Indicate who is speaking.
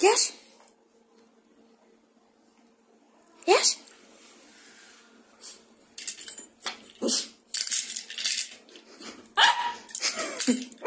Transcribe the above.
Speaker 1: Yes? Yes? Ah!